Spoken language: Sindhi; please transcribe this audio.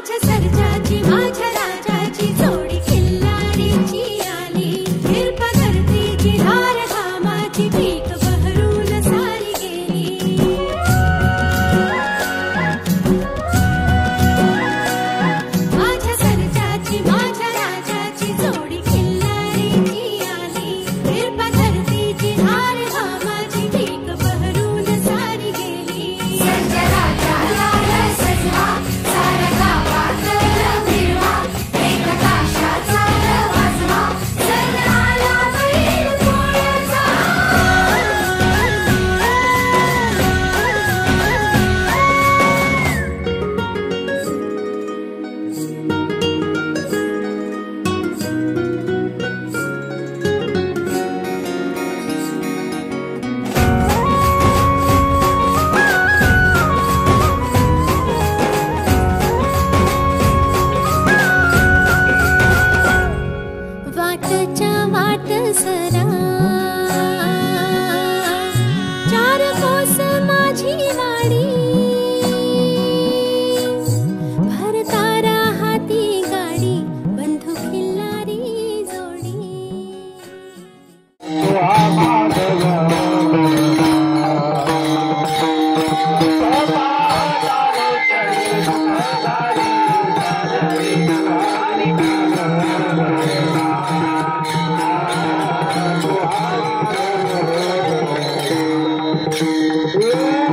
సరిచ वाटच्या Thank